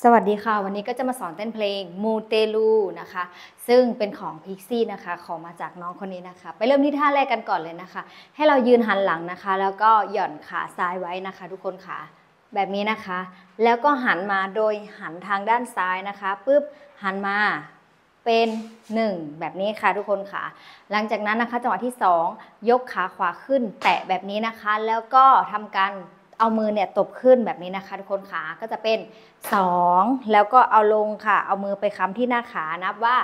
สวัสดีค่ะ วันนี้ก็จะมาสอนเต้นเพลงมูเตลูนะคะ ซึ่งเป็นของพิกซี่นะคะ ขอมาจากน้องคนนี้นะคะ ไปเริ่มที่ท่าแรกกันก่อนเลยนะคะ ให้เรายืนหันหลังนะคะ แล้วก็หย่อนขาซ้ายไว้นะคะ ทุกคนค่ะ แบบนี้นะคะ แล้วก็หันมาโดยหันทางด้านซ้ายนะคะปุ๊บหันมาเป็น 1 แบบนี้ค่ะทุกคนค่ะ หลังจากนั้นนะคะจังหวะที่ 2 ยกขาขวาขึ้น แตะแบบนี้นะคะ แล้วก็ทำการ เอามือเนี่ยตบขึ้นแบบนี้นะคะ ทุกคนขาก็จะเป็น 2 แล้วก็เอาลงค่ะ เอามือไปค้ำที่หน้าขานับว่า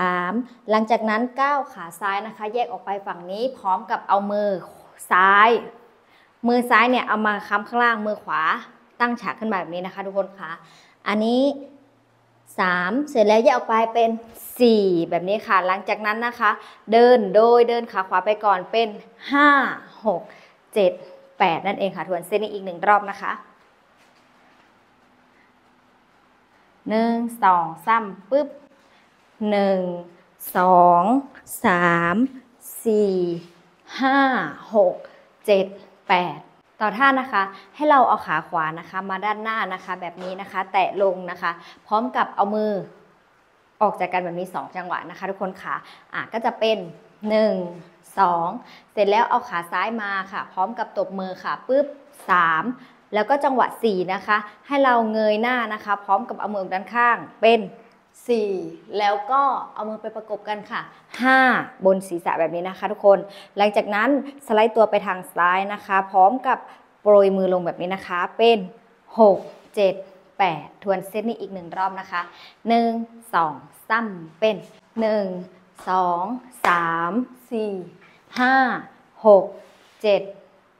3 หลังจากนั้นก้าวขาซ้ายนะคะ แยกออกไปฝั่งนี้พร้อมกับเอามือซ้าย มือซ้ายเนี่ยเอามาค้ำข้างล่างมือขวาตั้งฉากขึ้นมาแบบนี้นะคะ ทุกคนคะอันนี้3เสร็จแล้วแยกออกไปเป็น 4 แบบนี้ค่ะ หลังจากนั้นนะคะ เดินโดยเดินขาขวาไปก่อนเป็น 5 6 7 8 นั่นเองค่ะทวนเส้นนี้อีกหนึ่งรอบนะคะหนึ่งสองสามปึ๊บหนึ่งสองสามสี่ห้าหกเจ็ดแปดต่อท่านะคะให้เราเอาขาขวานะคะมาด้านหน้านะคะแบบนี้นะคะ แตะลงนะคะ พร้อมกับเอามือออกจากกันแบบนี้ 2 จังหวะนะคะ ทุกคนค่ะอะก็จะเป็น 1 2 เสร็จแล้วเอาขาซ้ายมาค่ะ พร้อมกับตบมือค่ะปุ๊บ 3 แล้วก็จังหวะ 4 นะคะ ให้เราเงยหน้านะคะ พร้อมกับเอามือด้านข้างเป็น 4 แล้วก็เอามือไปประกบกันค่ะ 5 บนศีรษะแบบนี้นะคะ ทุกคน หลังจากนั้นสไลด์ตัวไปทางซ้ายนะคะ พร้อมกับโปรยมือลงแบบนี้นะคะ เป็น 6 7 8 ทวนเซตนี้อีกหนึ่งรอบนะคะ 1 2 3เป็น 1 2 3 4 ห้าหกเจ็ด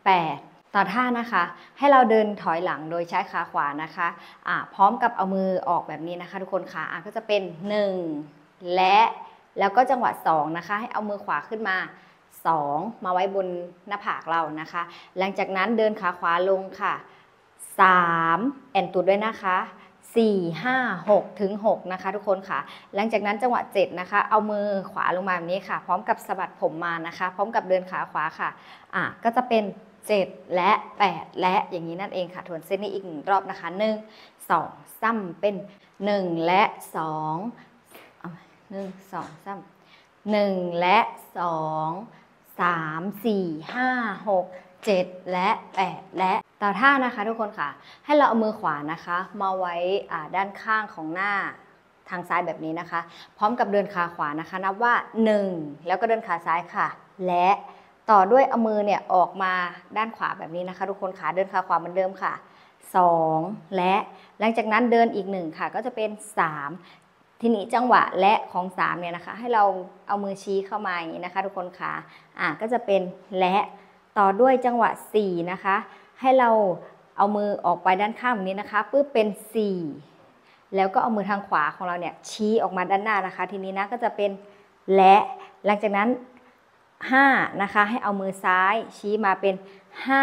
แปดต่อท่านะคะ ให้เราเดินถอยหลังโดยใช้ขาขวานะคะะพร้อมกับเอามือออกแบบนี้นะคะ ทุกคนค่ะก็จะเป็น 1 และแล้วก็จังหวะ2นะคะ ให้เอามือขวาขึ้นมา 2 มาไว้บนหน้าผากเรานะคะ หลังจากนั้นเดินขาขวาลงค่ะ 3 แอนตูดด้วยนะคะ 4 5 6 ถึง 6 นะคะ ทุกคนค่ะ หลังจากนั้นจังหวะ 7 นะคะ เอามือขวาลงมาแบบนี้ค่ะ พร้อมกับสะบัดผมมานะคะ พร้อมกับเดินขาขวาค่ะ อะ ก็จะเป็น 7 และ 8 และอย่างนี้นั่นเองค่ะ ทวนเส้นนี้อีกหนึ่งรอบนะคะ 1 2 3เป็น 1 และ2เอาหนึ่งสองสามหนึ่งและสองสามสี่ห้าหกเจ็ดและแปดและ ต่อท่านะคะทุกคนค่ะ ให้เราเอามือขวานะคะ มาไว้ด้านข้างของหน้าทางซ้ายแบบนี้นะคะ พร้อมกับเดินขาขวานะคะ นับว่า 1 แล้วก็เดินขาซ้ายค่ะ และต่อด้วยเอามือเนี่ยออกมาด้านขวาแบบนี้นะคะ ทุกคนขาเดินขาขวาเหมือนเดิมค่ะ 2 และหลังจากนั้นเดินอีก1ค่ะ ก็จะเป็น 3 ทีนี้จังหวะและของ3เนี่ยนะคะ ให้เราเอามือชี้เข้ามาอย่างนี้นะคะ ทุกคนค่ะอะก็จะเป็นและต่อด้วยจังหวะ 4 นะคะ ให้เราเอามือออกไปด้านข้างแบบนี้นะคะปุ๊บเป็น 4 แล้วก็เอามือทางขวาของเราเนี่ยชี้ออกมาด้านหน้านะคะ ทีนี้นะก็จะเป็นและหลังจากนั้น 5 นะคะ ให้เอามือซ้ายชี้มาเป็น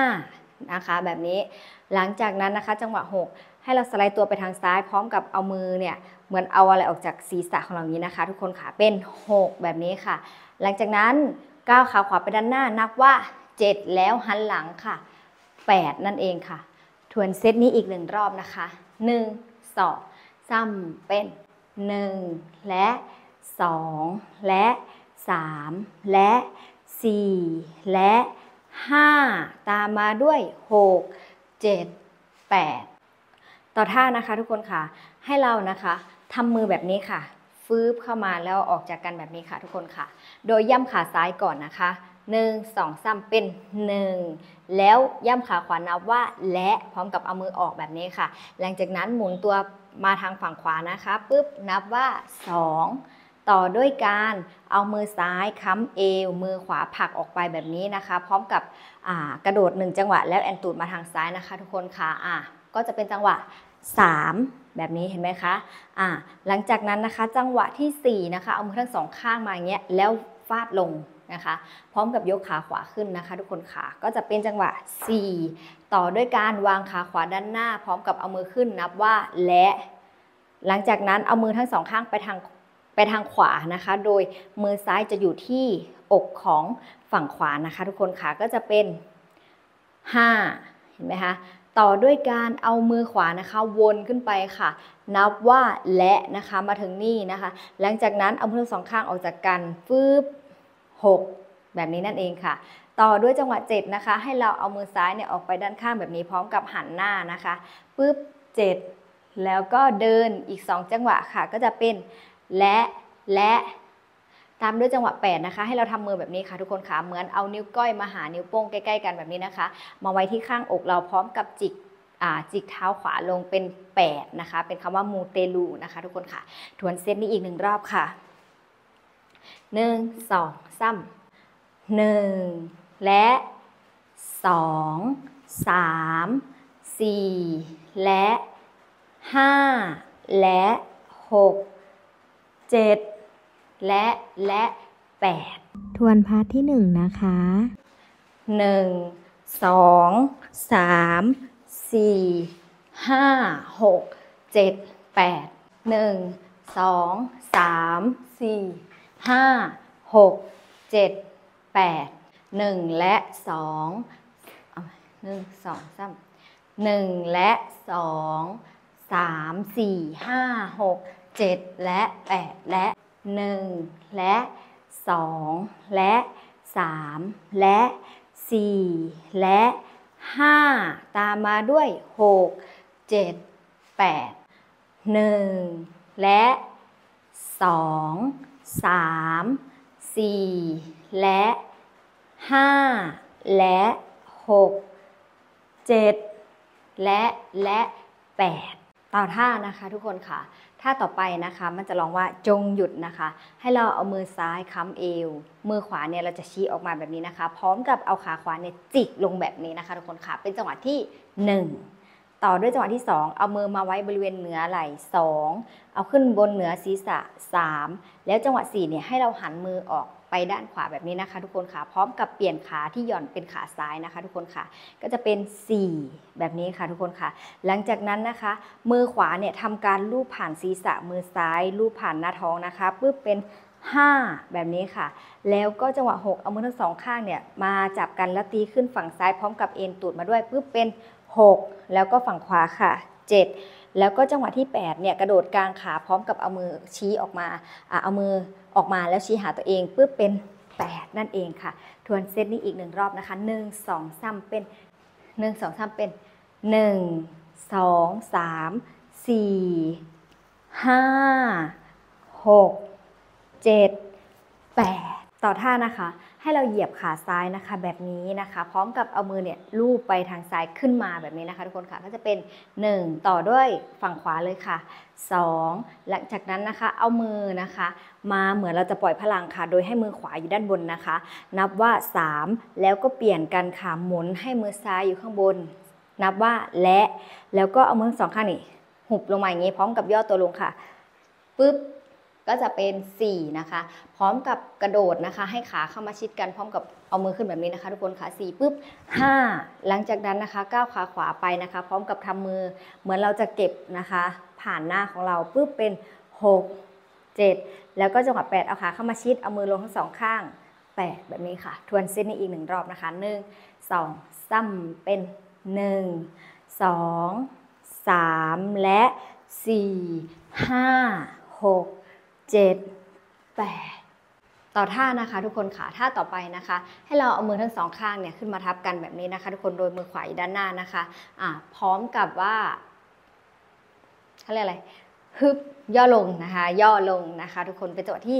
5 นะคะแบบนี้ หลังจากนั้นนะคะจังหวะ 6 ให้เราสไลด์ตัวไปทางซ้าย พร้อมกับเอามือเนี่ยเหมือนเอาอะไรออกจากศีรษะของเรานี้นะคะ ทุกคนค่ะเป็น 6 แบบนี้ค่ะ หลังจากนั้นก้าวขาขวาไปด้านหน้านับว่า 7 แล้วหันหลังค่ะ 8 นั่นเองค่ะ ทวนเซตนี้อีกหนึ่งรอบนะคะ 1 2 3เป็น 1 และ 2 และ 3 และ 4 และ 5 ตามมาด้วย 6 7 8 ต่อท่านะคะทุกคนค่ะ ให้เรานะคะทำมือแบบนี้ค่ะ ฟืบเข้ามาแล้วออกจากกันแบบนี้ค่ะทุกคนค่ะ โดยย่ำขาซ้ายก่อนนะคะ หนึ่งสองสามเป็นหนึ่งแล้วย่ำขาขวานับว่าและพร้อมกับเอามือออกแบบนี้ค่ะ หลังจากนั้นหมุนตัวมาทางฝั่งขวานะคะปุ๊บนับว่า2ต่อด้วยการเอามือซ้ายค้ำเอว มือขวาผลักออกไปแบบนี้นะคะ พร้อมกับกระโดด1จังหวะแล้วแอนตูดมาทางซ้ายนะคะ ทุกคนค่ะอะก็จะเป็นจังหวะ 3 แบบนี้เห็นไหมคะะหลังจากนั้นนะคะจังหวะที่4นะคะเอามือทั้งสองข้างมาอย่างเงี้ยแล้วฟาดลง นะคะ พร้อมกับยกขาขวาขึ้นนะคะ ทุกคนขาก็จะเป็นจังหวะ 4 ต่อด้วยการวางขาขวาด้านหน้า พร้อมกับเอามือขึ้นนับว่าและ หลังจากนั้นเอามือทั้งสองข้างไปทางไปทางขวานะคะ โดยมือซ้ายจะอยู่ที่อกของฝั่งขวานะคะ ทุกคนขาก็จะเป็น 5 เห็นไหมคะต่อด้วยการเอามือขวานะคะ วนขึ้นไปค่ะ นับว่าและนะคะมาถึงนี่นะคะ หลังจากนั้นเอามือทั้งสองข้างออกจากกันฟืบ หกแบบนี้นั่นเองค่ะ ต่อด้วยจังหวะ7นะคะ ให้เราเอามือซ้ายเนี่ยออกไปด้านข้างแบบนี้พร้อมกับหันหน้านะคะปึ๊บ7 แล้วก็เดินอีก 2 จังหวะค่ะ ก็จะเป็นและและตามด้วยจังหวะ 8 นะคะ ให้เราทำมือแบบนี้ค่ะทุกคนค่ะเหมือนเอานิ้วก้อยมาหานิ้วโป้งใกล้ๆกันแบบนี้นะคะ มาไว้ที่ข้างอกเราพร้อมกับจิกจิกเท้าขวาลงเป็น 8 นะคะ เป็นคำว่ามูเตลูนะคะ ทุกคนค่ะ ทวนเซตนี้อีกหนึ่งรอบค่ะ 1 2 3 1และสองสามสี่และห้าและหกเจ็ดและและแปดทวนพาร์ทที่หนึ่งนะคะหนึ่งสองสามสี่ห้าหกเจ็ดแปดหนึ่งสองสามสี่ ห้าหกเจ็ดแปดหนึ่งและสองเอาม่หนึ่งสองสามหนึ่งและสองสามสี่ห้าหกเจ็ดและแปดและหนึ่งและสองและสามและสี่และห้าตามมาด้วยหกเจ็ดแปดหนึ่งและสอง สามสี่และห้าและหกเจ็ดและและแปดต่อท่านะคะทุกคนค่ะ ท่าต่อไปนะคะมันจะร้องว่าจงหยุดนะคะ ให้เราเอามือซ้ายค้ำเอว มือขวาเนี่ยเราจะชี้ออกมาแบบนี้นะคะ พร้อมกับเอาขาขวาเนี่ยจิกลงแบบนี้นะคะทุกคนค่ะ เป็นจังหวะที่หนึ่ง ต่อด้วยจังหวะที่สองเอามือมาไว้บริเวณเหนือไหล่สองเอาขึ้นบนเหนือศีรษะสามแล้วจังหวะสี่เนี่ยให้เราหันมือออกไปด้านขวาแบบนี้นะคะ ทุกคนค่ะ พร้อมกับเปลี่ยนขาที่หย่อนเป็นขาซ้ายนะคะ ทุกคนค่ะ ก็จะเป็น 4 แบบนี้ค่ะทุกคนค่ะ หลังจากนั้นนะคะ มือขวาเนี่ยทำการลูบผ่านศีรษะมือซ้ายลูบผ่านหน้าท้องนะคะปึ๊บเป็น5 แบบนี้ค่ะ แล้วก็จังหวะ 6 เอามือทั้งสองข้างเนี่ยมาจับกันแล้วตีขึ้นฝั่งซ้ายพร้อมกับเอ็นตูดมาด้วยปึ๊บเป็น 6 แล้วก็ฝั่งขวาค่ะ 7 แล้วก็จังหวะที่ 8 เนี่ยกระโดดกลางขาพร้อมกับเอามือชี้ออกมาเอามือออกมาแล้วชี้หาตัวเองปึ๊บเป็น 8 นั่นเองค่ะ ทวนเซตนี้อีกหนึ่งรอบนะคะ 1 2 3 เป็น 1 2 3 เป็น 1 2 3 4 5 6 7 8 ต่อท่านะคะ ให้เราเหยียบขาซ้ายนะคะ แบบนี้นะคะ พร้อมกับเอามือเนี่ยลูบไปทางซ้ายขึ้นมาแบบนี้นะคะ ทุกคนค่ะก็จะเป็น 1 ต่อด้วยฝั่งขวาเลยค่ะ 2 หลังจากนั้นนะคะ เอามือนะคะ มาเหมือนเราจะปล่อยพลังค่ะ โดยให้มือขวาอยู่ด้านบนนะคะ นับว่า 3 แล้วก็เปลี่ยนกันค่ะหมุนให้มือซ้ายอยู่ข้างบน นับว่าและแล้วก็เอามือสองข้างนี่หุบลงมาอย่างนี้พร้อมกับย่อตัวลงค่ะปึ๊บ ก็จะเป็น 4 นะคะ พร้อมกับกระโดดนะคะ ให้ขาเข้ามาชิดกันพร้อมกับเอามือขึ้นแบบนี้นะคะ ทุกคนค่ะ4ปุ๊บ 5 หลังจากนั้นนะคะก้าวขาขวาไปนะคะ พร้อมกับทำมือเหมือนเราจะเก็บนะคะ ผ่านหน้าของเราปุ๊บเป็น 6 7 แล้วก็จังหวะ8เอาขาเข้ามาชิดเอามือลงทั้งสองข้าง 8 แบบนี้ค่ะ ทวนเส้นนี้อีกหนึ่งรอบนะคะ 1 2 3เป็น 1 2 3 และ 4 5 6 7 8 ต่อท่านะคะ ทุกคนค่ะท่าต่อไปนะคะ ให้เราเอามือทั้งสองข้างเนี่ยขึ้นมาทับกันแบบนี้นะคะ ทุกคนโดยมือขวาด้านหน้านะคะอะพร้อมกับว่าเขาเรียกอะไรฮึบย่อลงนะคะ ย่อลงนะคะ ทุกคนเป็นจังหวะที่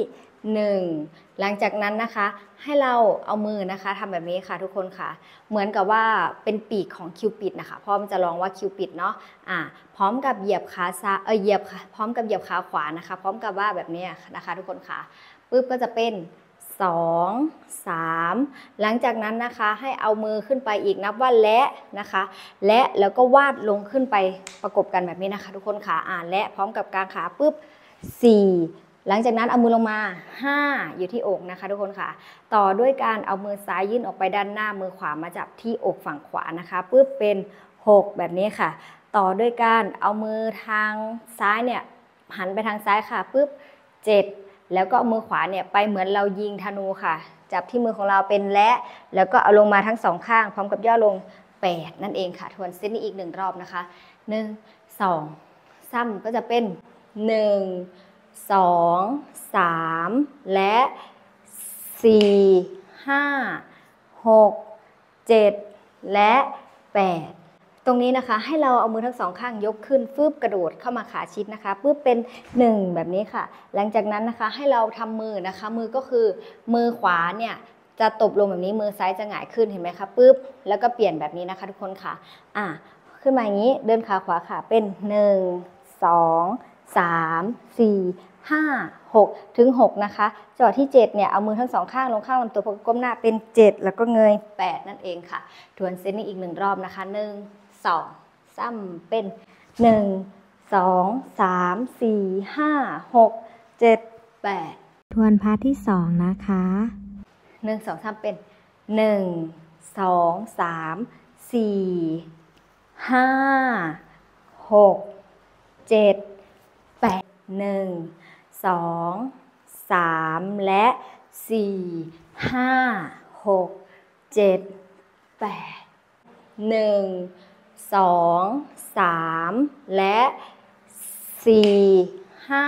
1 หลังจากนั้นนะคะให้เราเอามือนะคะทำแบบนี้ค่ะทุกคนค่ะ เหมือนกับว่าเป็นปีกของคิวปิดนะคะเพราะมันจะลองว่าคิวปิดเนาะอ่าพร้อมกับเหยียบขาซ้ายเออเหยียบพร้อมกับเหยียบขาขวานะคะ พร้อมกับว่าแบบนี้นะคะ ทุกคนค่ะปุ๊บก็จะเป็น2 3หลังจากนั้นนะคะให้เอามือขึ้นไปอีกนับว่าและนะคะ และแล้วก็วาดลงขึ้นไปประกบกันแบบนี้นะคะ ทุกคนค่ะอ่านและพร้อมกับกลางขาปุ๊บ4 หลังจากนั้นเอามือลงมา 5 อยู่ที่อกนะคะทุกคนค่ะ ต่อด้วยการเอามือซ้ายยื่นออกไปด้านหน้ามือขวามาจับที่อกฝั่งขวานะคะปุ๊บเป็น 6 แบบนี้ค่ะ ต่อด้วยการเอามือทางซ้ายเนี่ยหันไปทางซ้ายค่ะปุ๊บ7 แล้วก็มือขวาเนี่ยไปเหมือนเรายิงธนูค่ะ จับที่มือของเราเป็นและ แล้วก็เอาลงมาทั้งสองข้าง พร้อมกับย่อลง 8 นั่นเองค่ะ ทวนเส้นนี้อีกหนึ่งรอบนะคะ 1 2 3ก็จะเป็น 1 2 3 และ 4 5 6 7 และ 8ตรงนี้นะคะให้เราเอามือทั้งสองข้างยกขึ้นฟึบกระโดดเข้ามาขาชิดนะคะปึ๊บเป็น 1 แบบนี้ค่ะ หลังจากนั้นนะคะให้เราทำมือนะคะ มือก็คือมือขวาเนี่ยจะตบลงแบบนี้มือซ้ายจะหงายขึ้นเห็นไหมคะปึ๊บแล้วก็เปลี่ยนแบบนี้นะคะทุกคนค่ะอะ ขึ้นมาอย่างนี้เดินขาขวาค่ะเป็น 1 2 3 4 5 6 ถึง 6 นะคะจังหวะที่ 7 เนี่ย เอามือทั้งสองข้างลงข้างลำตัวพอก้มหน้าเป็น 7 แล้วก็เงย 8 นั่นเองค่ะ ทวนเส้นนี้อีกหนึ่งรอบนะคะ 1 2 3 เป็น 1 2 3 4 5 6 7 8 ทวนพาร์ทที่สองนะคะหนึ่งสองสามเป็นหนึ่งสองสามสี่ห้าหกเจ็ดแปดหนึ่งสองสามและสี่ห้าหกเจ็ดแปดหนึ่งสองสามและสี่ห้า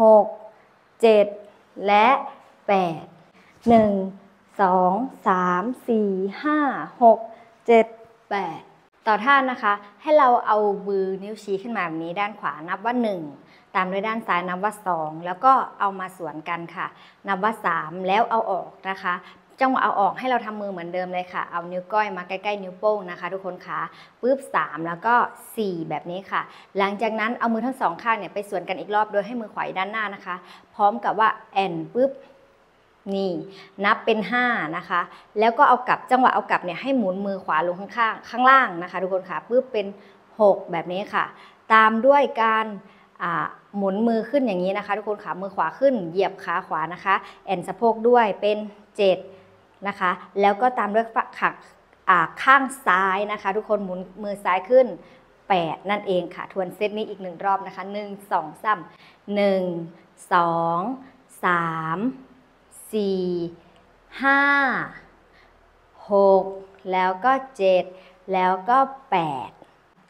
หกเจ็ดและแปดหนึ่งสองสามสี่ห้าหกเจ็ดแปดต่อท่านะคะ ให้เราเอามือนิ้วชี้ขึ้นมาแบบนี้ด้านขวานับว่า 1 ตามด้วยด้านซ้ายนับว่า 2 แล้วก็เอามาสวนกันค่ะ นับว่า 3 แล้วเอาออกนะคะจังหวะเอาออกให้เราทำมือเหมือนเดิมเลยค่ะ เอานิ้วก้อยมาใกล้ๆนิ้วโป้งนะคะ ทุกคนคะปุ๊บ3 แล้วก็ 4 แบบนี้ค่ะ หลังจากนั้นเอามือทั้งสองข้างเนี่ยไปสวนกันอีกรอบโดยให้มือขวายด้านหน้านะคะ พร้อมกับว่าแอนปุ๊บนี่นับเป็น 5 นะคะ แล้วก็เอากลับจังหวะเอากลับเนี่ยให้หมุนมือขวาลงข้างๆข้างล่างนะคะ ทุกคนค่ะปุ๊บเป็น 6 แบบนี้ค่ะ ตามด้วยการ หมุนมือขึ้นอย่างนี้นะคะ ทุกคนขามือขวาขึ้น เหยียบขาขวานะคะ แอนสะโพกด้วยเป็น 7 นะคะ แล้วก็ตามด้วยฝักขักอ่าข้างซ้ายนะคะ ทุกคนหมุนมือซ้ายขึ้น 8 นั่นเองค่ะ ทวนเซตนี้อีกหนึ่งรอบนะคะ 1 2 3 1 2 3สี่ห้าหกแล้วก็เจ็ดแล้วก็แปด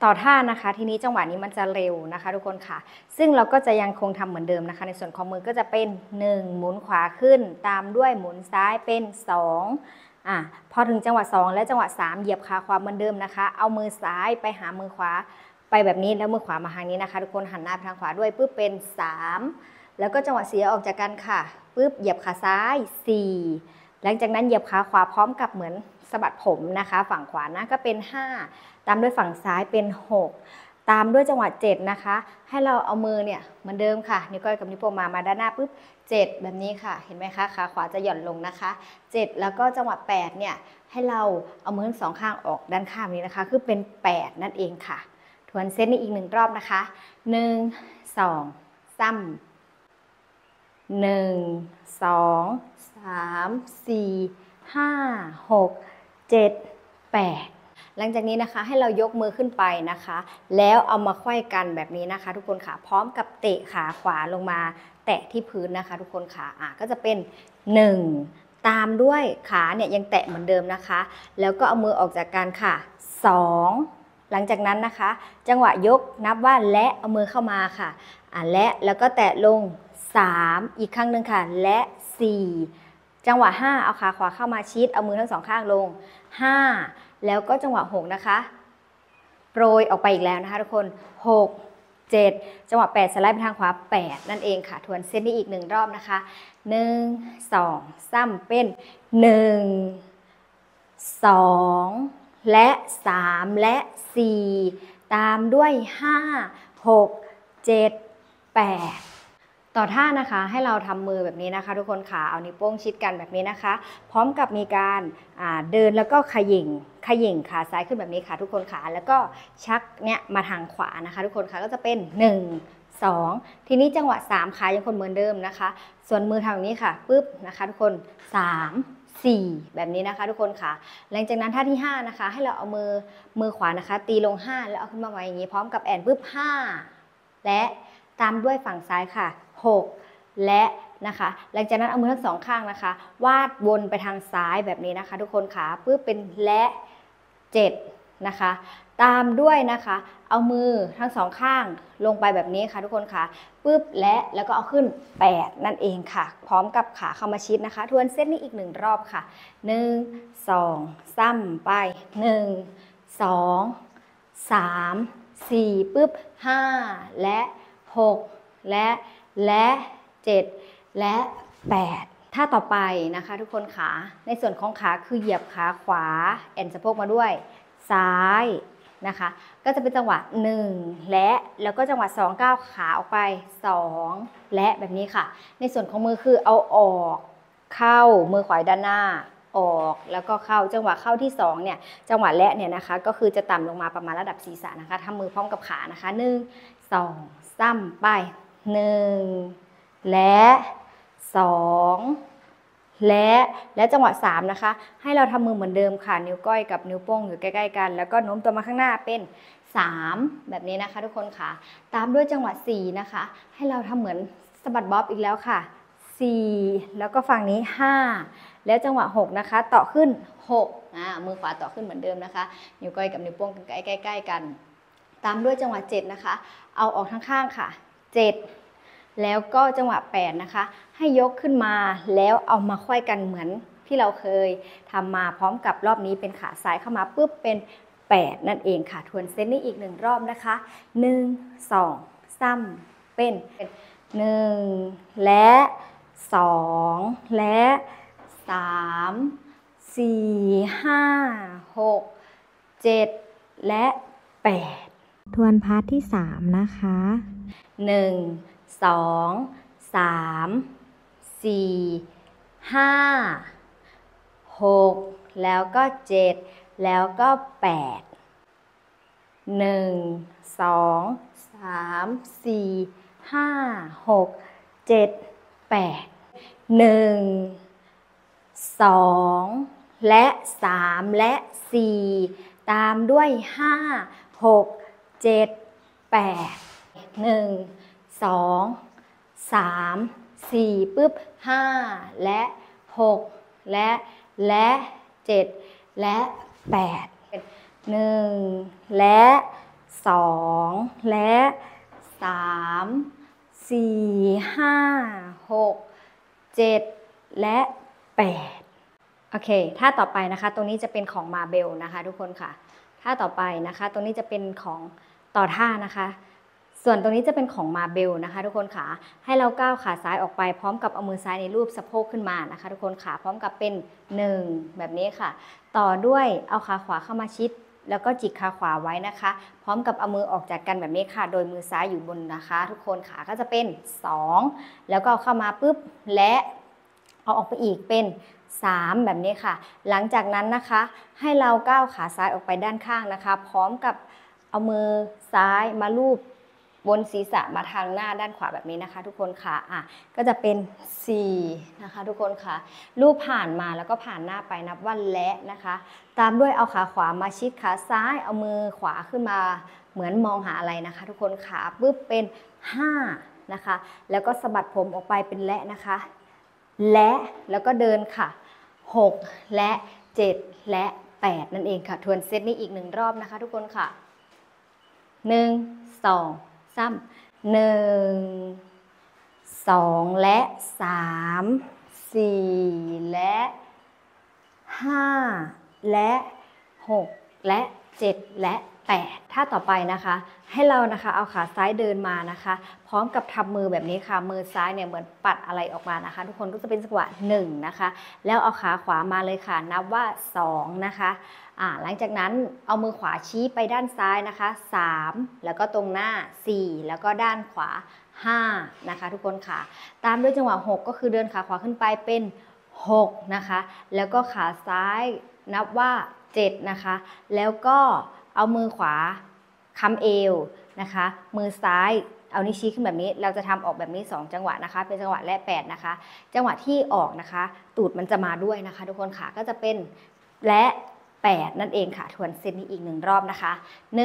ต่อท่านะคะ ทีนี้จังหวะนี้มันจะเร็วนะคะ ทุกคนค่ะ ซึ่งเราก็จะยังคงทำเหมือนเดิมนะคะ ในส่วนของมือก็จะเป็น 1 หมุนขวาขึ้น ตามด้วยหมุนซ้ายเป็น 2อะพอถึงจังหวะ 2 และจังหวะ 3 เหยียบขาขวาเหมือนเดิมนะคะ เอามือซ้ายไปหามือขวาไปแบบนี้แล้วมือขวามาทางนี้นะคะ ทุกคนหันหน้าไปทางขวาด้วยปุ๊บเป็น 3 แล้วก็จังหวะเสียออกจากกันค่ะปุ๊บเหยียบขาซ้าย 4 หลังจากนั้นเหยียบขาขวาพร้อมกับเหมือนสะบัดผมนะคะ ฝั่งขวานะก็เป็น 5 ตามด้วยฝั่งซ้ายเป็น 6 ตามด้วยจังหวะ7นะคะ ให้เราเอามือเนี่ยเหมือนเดิมค่ะ นิ้วก้อยกับนิ้วโป้งมา มาด้านหน้าปุ๊บ 7 แบบนี้ค่ะ เห็นไหมคะ ขาขวาจะหย่อนลงนะคะ 7 แล้วก็จังหวะ8เนี่ย ให้เราเอามือทั้งสองข้างออกด้านข้างนี้นะคะ คือเป็น 8 นั่นเองค่ะ ทวนเซตนี้อีกหนึ่งรอบนะคะ 1 2 3หนึ่งสองสามสี่ หลังจากนี้นะคะให้เรายกมือขึ้นไปนะคะ แล้วเอามาไขว้กันแบบนี้นะคะ ทุกคนค่ะพร้อมกับเตะขาขวาลงมาแตะที่พื้นนะคะ ทุกคนค่ะอะก็จะเป็น 1 ตามด้วยขาเนี่ยยังแตะเหมือนเดิมนะคะ แล้วก็เอามือออกจากกันค่ะ 2 หลังจากนั้นนะคะ จังหวะยกนับว่าและเอามือเข้ามาค่ะอะและแล้วก็แตะลง 3 อีกครั้งหนึ่งค่ะ และ 4 จังหวะ 5 เอาขาขวาเข้ามาชิด เอามือทั้งสองข้างลง 5 แล้วก็จังหวะ6นะคะโปรยออกไปอีกแล้วนะคะทุกคน6 7จังหวะ8สไลด์ไปทางขวา8นั่นเองค่ะทวนเส้นนี้อีกหนึ่งรอบนะคะ1 2 3เป็น1 2และ3และ4ตามด้วย5 6 7 8 ต่อท่านะคะให้เราทำมือแบบนี้นะคะ ทุกคนขาเอานิ้วโป้งชิดกันแบบนี้นะคะ พร้อมกับมีการเดินแล้วก็ขย่งขย่งขาซ้ายขึ้นแบบนี้ค่ะ ทุกคนขาแล้วก็ชักเนี่ยมาทางขวานะคะ ทุกคนขาก็จะเป็น 1 2 ทีนี้จังหวะ 3 ขายังคนเหมือนเดิมนะคะ ส่วนมือทำแบบนี้ค่ะปุ๊บนะคะ ทุกคน 3 4 แบบนี้นะคะ ทุกคนค่ะ หลังจากนั้นท่าที่ 5 นะคะ ให้เราเอามือมือขวานะคะ ตีลง 5 แล้วเอาขึ้นมาไว้อย่างนี้ พร้อมกับแอนปุ๊บ5และตามด้วยฝั่งซ้ายค่ะ 6 และนะคะหลังจากนั้นเอามือทั้งสองข้างนะคะ วาดวนไปทางซ้ายแบบนี้นะคะ ทุกคนขาปุ๊บเป็นและ7นะคะ ตามด้วยนะคะ เอามือทั้งสองข้างลงไปแบบนี้ค่ะ ทุกคนค่ะปึ๊บและแล้วก็เอาขึ้น 8 นั่นเองค่ะ พร้อมกับขาเข้ามาชิดนะคะ ทวนเส้นนี้อีกหนึ่งรอบค่ะ 1 2 3ไป 1 2 3 4ปึ๊บ5 และ 6 และ และ 7 และ8ท่าต่อไปนะคะทุกคนขา ในส่วนของขาคือเหยียบขาขวา แอนสะโพกมาด้วย ซ้ายนะคะ ก็จะเป็นจังหวะ 1 และ แล้วก็จังหวะ2ก้าวขาออกไป 2 และแบบนี้ค่ะ ในส่วนของมือคือเอาออก เข้า มือขวาด้านหน้าออกแล้วก็เข้าจังหวะเข้าที่2เนี่ยจังหวะและเนี่ยนะคะก็คือจะต่ำลงมาประมาณระดับศีรษะนะคะทำมือพร้อมกับขานะคะ 1 2 3ไป 1 และ 2 และและจังหวะ 3 นะคะ ให้เราทำมือเหมือนเดิมค่ะ นิ้วก้อยกับนิ้วโป้งอยู่ใกล้ๆกัน แล้วก็โน้มตัวมาข้างหน้าเป็น 3 แบบนี้นะคะทุกคนค่ะ ตามด้วยจังหวะ 4 นะคะ ให้เราทำเหมือนสะบัดบ๊อบอีกแล้วค่ะ 4 แล้วก็ฝั่งนี้ 5 แล้วจังหวะ 6 นะคะ ต่อขึ้น 6อ่ามือขวาต่อขึ้นเหมือนเดิมนะคะ นิ้วก้อยกับนิ้วโป้งใกล้ๆกัน ตามด้วยจังหวะ 7 นะคะ เอาออกทั้งข้างค่ะ 7 แล้วก็จังหวะ 8 นะคะ ให้ยกขึ้นมาแล้วเอามาค่อยกันเหมือนที่เราเคยทำมาพร้อมกับรอบนี้เป็นขาซ้ายเข้ามาปุ๊บเป็น 8 นั่นเองค่ะ ทวนเส้นนี้อีกหนึ่งรอบนะคะ 1 2 3เป็นเป็น 1 และ 2 และ 3 4 5 6 7 และ 8 ทวนพาร์ทที่ 3 นะคะ หนึ่งสองสามสี่ห้าหกแล้วก็เจ็ดแล้วก็แปดหนึ่งสองสามสี่ห้าหกเจ็ดแปดหนึ่งสองและสามและสี่ตามด้วยห้าหกเจ็ดแปด หนึ่งสองสามสี่ปุ๊บห้าและหกและและเจ็ดและแปดหนึ่งและสองและสามสี่ห้าหกเจ็ดและแปดโอเคท่าต่อไปนะคะตรงนี้จะเป็นของมาเบลนะคะทุกคนค่ะท่าต่อไปนะคะตรงนี้จะเป็นของต่อท่านะคะ ส่วนตรงนี้จะเป็นของมาเบลนะคะทุกคนขาให้เราก้าวขาซ้ายออกไปพร้อมกับเอามือซ้ายในรูปสะโพกขึ้นมานะคะ ทุกคนขาพร้อมกับเป็น 1 แบบนี้ค่ะ ต่อด้วยเอาขาขวาเข้ามาชิด แล้วก็จิกขาขวาไว้นะคะ พร้อมกับเอามือออกจากกันแบบนี้ค่ะ โดยมือซ้ายอยู่บนนะคะ ทุกคนขาก็จะเป็น 2 แล้วก็เอาเข้ามาปุ๊บและเอาออกไปอีกเป็น 3 แบบนี้ค่ะ หลังจากนั้นนะคะให้เราก้าวขาซ้ายออกไปด้านข้างนะคะ พร้อมกับเอามือซ้ายมาลูบ บนศีรษะมาทางหน้าด้านขวาแบบนี้นะคะ ทุกคนค่ะอะก็จะเป็น 4 นะคะ ทุกคนค่ะ รูปผ่านมาแล้วก็ผ่านหน้าไปนับว่าและนะคะ ตามด้วยเอาขาขวามาชิดขาซ้ายเอามือขวาขึ้นมาเหมือนมองหาอะไรนะคะ ทุกคนขาปุ๊บเป็น 5 นะคะ แล้วก็สะบัดผมออกไปเป็นและนะคะ และแล้วก็เดินค่ะ 6 และ 7 และ 8 นั่นเองค่ะ ทวนเซตนี้อีกหนึ่งรอบนะคะ ทุกคนค่ะ 1 2 ซ้ำหนึ่งสองและสามสี่และห้าและหกและเจ็ดและ 8ถ้าต่อไปนะคะ ให้เรานะคะเอาขาซ้ายเดินมานะคะ พร้อมกับทำมือแบบนี้ค่ะ มือซ้ายเนี่ยเหมือนปัดอะไรออกมานะคะ ทุกคนก็จะเป็นจังหวะ1นะคะ แล้วเอาขาขวามาเลยค่ะ นับว่า 2 นะคะอ่าหลังจากนั้นเอามือขวาชี้ไปด้านซ้ายนะคะ 3 แล้วก็ตรงหน้า 4 แล้วก็ด้านขวา 5 นะคะ ทุกคนค่ะ ตามด้วยจังหวะ 6 ก็คือเดินขาขวาขึ้นไปเป็น 6 นะคะ แล้วก็ขาซ้ายนับว่า 7 นะคะ แล้วก็ เอามือขวาค้ำเอวนะคะ มือซ้ายเอานิ้วชี้ขึ้นแบบนี้ เราจะทำออกแบบนี้ 2 จังหวะนะคะ เป็นจังหวะและ8นะคะ จังหวะที่ออกนะคะ ตูดมันจะมาด้วยนะคะ ทุกคนค่ะก็จะเป็นและ 8 นั่นเองค่ะ ทวนเส้นนี้อีกหนึ่งรอบนะคะ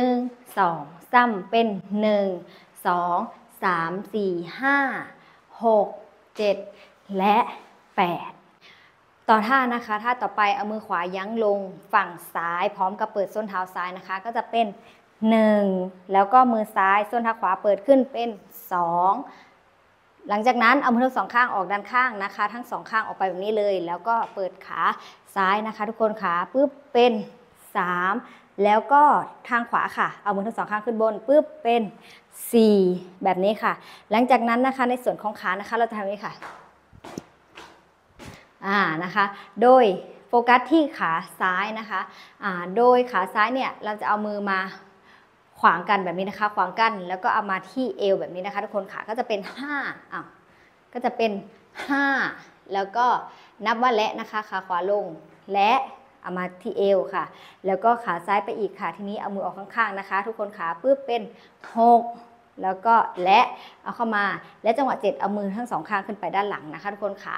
1 2 3เป็น 1 2 3 4 5 6 7 และ 8 ต่อท่านะคะท่าต่อไปเอามือขวายั้งลงฝั่งซ้าย พร้อมกับเปิดส้นเท้าซ้ายนะคะ ก็จะเป็น 1 แล้วก็มือซ้ายส้นเท้าขวาเปิดขึ้นเป็น 2 หลังจากนั้นเอามือทั้งสองข้างออกด้านข้างนะคะ ทั้งสองข้างออกไปแบบนี้เลย แล้วก็เปิดขาซ้ายนะคะ ทุกคนขาปุ๊บเป็น 3 แล้วก็ทางขวาค่ะ เอามือทั้งสองข้างขึ้นบนปุ๊บเป็น 4 แบบนี้ค่ะ หลังจากนั้นนะคะในส่วนของขานะคะเราจะทำนี้ค่ะ อ่านะคะ โดยโฟกัสที่ขาซ้ายนะคะอ่าโดยขาซ้ายเนี่ยเราจะเอามือมาขวางกันแบบนี้นะคะ ขวางกันแล้วก็เอามาที่เอวแบบนี้นะคะ ทุกคนขาก็จะเป็น5อ้าวก็จะเป็น 5 แล้วก็นับว่าและนะคะขาขวาลงและเอามาที่เอวค่ะ แล้วก็ขาซ้ายไปอีกค่ะ ทีนี้เอามือออกข้างๆนะคะ ทุกคนขาปุ๊บเป็น 6 แล้วก็และเอาเข้ามา และจังหวะ 7 เอามือทั้งสองข้างขึ้นไปด้านหลังนะคะ ทุกคนขา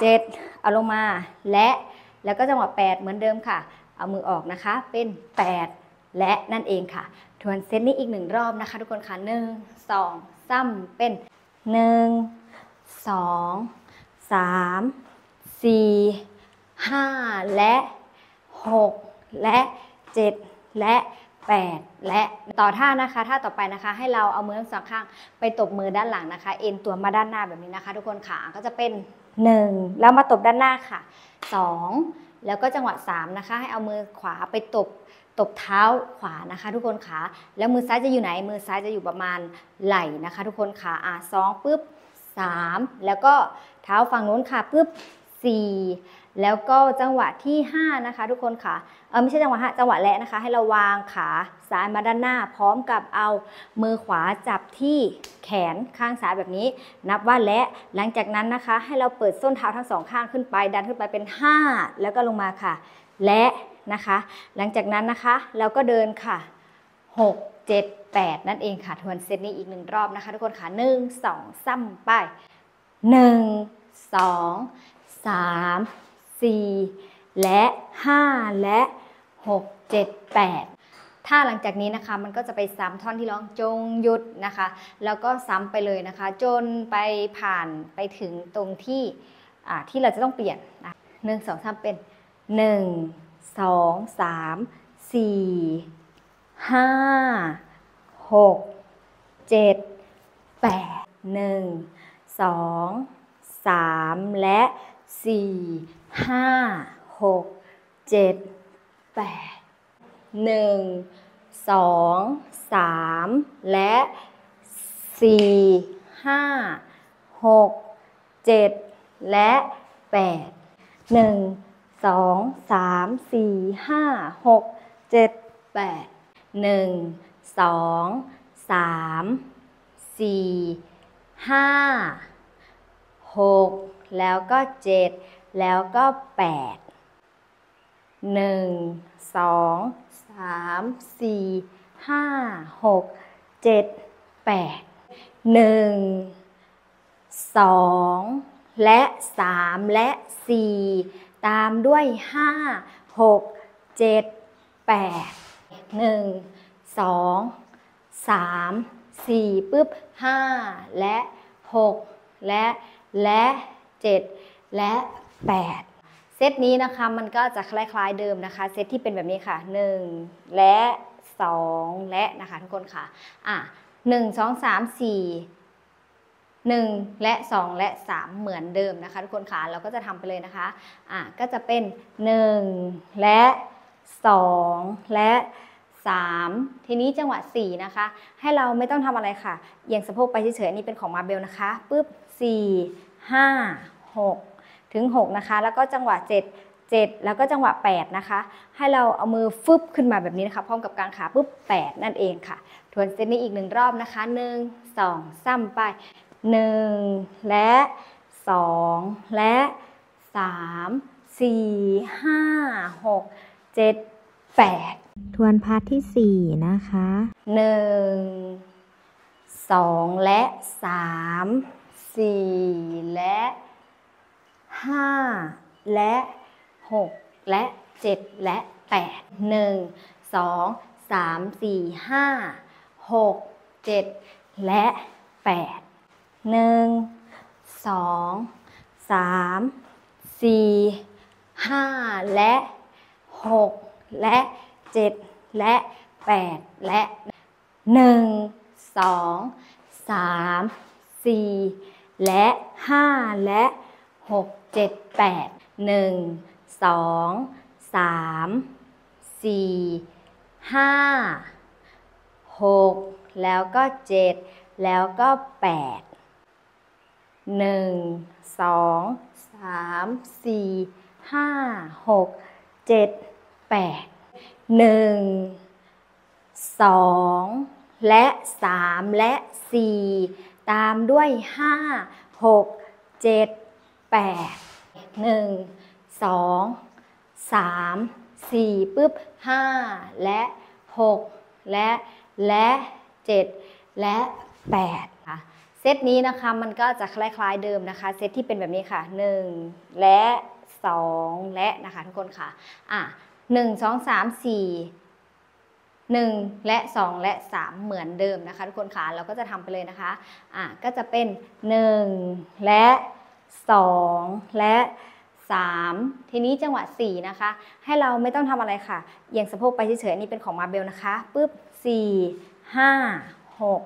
7 เอาลงมาและแล้วก็จังหวะ8เหมือนเดิมค่ะ เอามือออกนะคะเป็น 8 และนั่นเองค่ะ ทวนเซตนี้อีกหนึ่งรอบนะคะ ทุกคนค่ะหนึ่งสองซ้ำเป็นหนึ่งสองสามสี่ห้าและหกและเจ็ดและแปดและต่อท่านะคะท่าต่อไปนะคะ ให้เราเอามือทั้งสองข้างไปตบมือด้านหลังนะคะ เอ็นตัวมาด้านหน้าแบบนี้นะคะ ทุกคนขาก็จะเป็น 1 แล้วมาตบด้านหน้าค่ะ 2 แล้วก็จังหวะ 3 นะคะ ให้เอามือขวาไปตบตบเท้าขวานะคะ ทุกคนขาแล้วมือซ้ายจะอยู่ไหน มือซ้ายจะอยู่ประมาณไหล่นะคะ ทุกคนขาอะสองปุ๊บ3แล้วก็เท้าฝั่งนู้นค่ะปุ๊บ4แล้วก็จังหวะที่5นะคะ ทุกคนค่ะ เออไม่ใช่จังหวะห้าจังหวะแรกนะคะ ให้เราวางขาซ้ายมาด้านหน้า พร้อมกับเอามือขวาจับที่แขนข้างซ้ายแบบนี้ นับว่าและหลังจากนั้นนะคะ ให้เราเปิดส้นเท้าทั้งสองข้างขึ้นไป ดันขึ้นไปเป็น 5 แล้วก็ลงมาค่ะ และนะคะ หลังจากนั้นนะคะ เราก็เดินค่ะ 6 7 8 นั่นเองค่ะทวนเซตนี้อีกหนึ่งรอบนะคะ ทุกคนค่ะหนึ่งสองซ้ำไปหนึ่งสองสามสี่และห้าและ หกเจ็ดแปดถ้าหลังจากนี้นะคะมันก็จะไปซ้ำท่อนที่ร้องจงหยุดนะคะ แล้วก็ซ้ำไปเลยนะคะ จนไปผ่านไปถึงตรงที่ที่เราจะต้องเปลี่ยนนะหนึ่งสองสามเป็นหนึ่งสองสามสี่ห้าหกเจ็ดแปดหนึ่งสองสามและสี่ห้าหกเจ็ด แปดหนึ่งสองสามและสี่ห้าหกเจ็ดและแปดหนึ่งสองสามสี่ห้าหกเจ็ดแปดหนึ่งสองสามสี่ห้าหกแล้วก็เจ็ดแล้วก็แปด หนึ่งสองสามสี่ห้าหกเจ็ดแปดหนึ่งสองและสามและสี่ตามด้วยห้าหกเจ็ดแปดหนึ่งสองสามสี่ปุ๊บห้าและหกและและเจ็ดและแปด ซตนี้นะคะมันก็จะคล้ายๆเดิมนะคะ เซตที่เป็นแบบนี้ค่ะ 1 และ 2 และนะคะทุกคนค่ะอะ1 2 3 4 1 และ 2 และ 3 เหมือนเดิมนะคะ ทุกคนค่ะเราก็จะทำไปเลยนะคะอะก็จะเป็น 1 และ 2 และ 3 ทีนี้จังหวะ 4 นะคะ ให้เราไม่ต้องทำอะไรค่ะเอียงสะโพกไปเฉยๆนนี่เป็นของมาเบลนะคะปุ๊บ 4 5 6 ถึง 6 นะคะ แล้วก็จังหวะ 7 7 แล้วก็จังหวะ 8 นะคะ ให้เราเอามือฟึบขึ้นมาแบบนี้นะคะ พร้อมกับกางขาปุ๊บ 8 นั่นเองค่ะ ทวนเซตนี้อีกหนึ่งรอบนะคะ 1 2 3ไป 1 และ 2 และ 3 4 5 6 7 8 ทวนพาร์ทที่สี่นะคะหนึ่งสองและสามสี่และ ห้าและหกและเจ็ดและแปดหนึ่งสองสามสี่ห้าหกเจ็ดและแปดหนึ่งสองสามสี่ห้าและหกและเจ็ดและแปดและหนึ่งสองสามสี่และห้าและหก เจ็ดแปดหนึ่งสองสามสี่ห้าหกแล้วก็เจ็ดแล้วก็แปดหนึ่งสองสามสี่ห้าหกเจ็ดแปดหนึ่งสองและสามและสี่ตามด้วยห้าหกเจ็ด แปดหนึ่งสองสามสี่ปุ๊บห้าและหกและและเจ็ดและแปดค่ะ เซตนี้นะคะมันก็จะคล้ายๆเดิมนะคะ เซตที่เป็นแบบนี้ค่ะหนึ่งและสองและนะคะทุกคนค่ะ อะหนึ่งสองสามสี่หนึ่งและสองและสามเหมือนเดิมนะคะ ทุกคนค่ะเราก็จะทำไปเลยนะคะ อะก็จะเป็นหนึ่งและ สองและสามทีนี้จังหวะสี่นะคะ ให้เราไม่ต้องทำอะไรค่ะเอียงสะโพกไปเฉยๆอันนี้เป็นของมาเบลนะคะปุ๊บสี่ห้าหก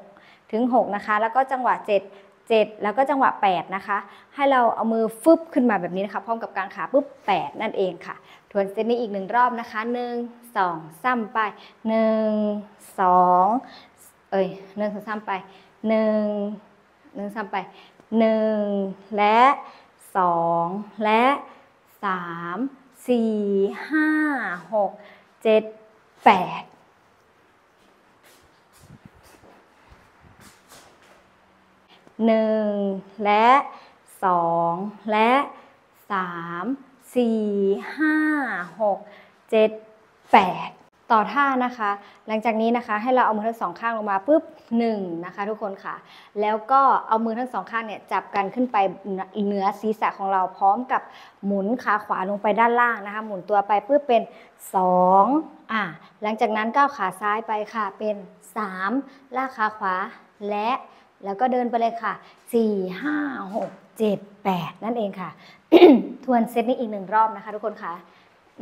ถึงหกนะคะ แล้วก็จังหวะเจ็ดเจ็ดแล้วก็จังหวะแปดนะคะ ให้เราเอามือฟึบขึ้นมาแบบนี้นะคะ พร้อมกับกางขาปุ๊บแปดนั่นเองค่ะ ทวนเซตนี้อีกหนึ่งรอบนะคะหนึ่งสองซ้ำไปหนึ่งสองเอ้ยหนึ่งสองซ้ำไปหนึ่งหนึ่งซ้ำไป หนึ่งและสองและสามสี่ห้าหกเจ็ดแปดหนึ่งและสองและสามสี่ห้าหกเจ็ดแปด ต่อท่านะคะ หลังจากนี้นะคะให้เราเอามือทั้งสองข้างลงมาปุ๊บหนึ่งนะคะ ทุกคนค่ะ แล้วก็เอามือทั้งสองข้างเนี่ยจับกันขึ้นไปเหนือศีรษะของเราพร้อมกับหมุนขาขวาลงไปด้านล่างนะคะ หมุนตัวไปปุ๊บเป็น2อะหลังจากนั้นก้าวขาซ้ายไปค่ะเป็น3ลากขาขวาและแล้วก็เดินไปเลยค่ะ 4 5 6 7 8 นั่นเองค่ะ ทวนเซตนี้อีกหนึ่งรอบนะคะ ทุกคนค่ะ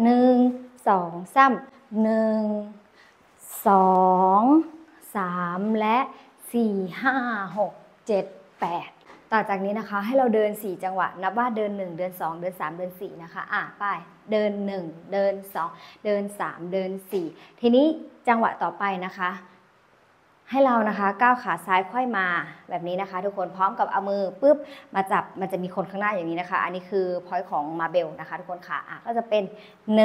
1 2 3 หนึ่งสองสามและสี่ห้าหกเจ็ดแปดต่อจากนี้นะคะให้เราเดิน 4 จังหวะ นับว่าเดิน 1 เดิน 2 เดิน 3 เดิน 4 นะคะ อะไปเดิน 1 เดิน 2 เดิน 3 เดิน 4 ทีนี้จังหวะต่อไปนะคะ ให้เรานะคะก้าวขาซ้ายค่อยมาแบบนี้นะคะ ทุกคนพร้อมกับเอามือปุ๊บมาจับมันจะมีคนข้างหน้าอย่างนี้นะคะ อันนี้คือพอยต์ของมาเบลนะคะ ทุกคนค่ะอะก็จะเป็น